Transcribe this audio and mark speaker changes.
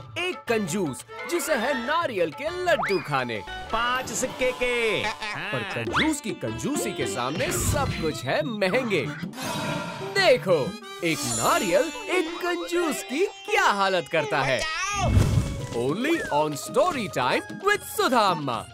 Speaker 1: एक कंजूस, जिसे है नारियल के लड्डू खाने।
Speaker 2: पाँच सिक्के के।
Speaker 1: पर कंजूस की कंजूसी के सामने सब कुछ है महँगे। देखो, एक नारियल एक कंजूस की क्या हालत करता है। Only on story time with Sudha Amma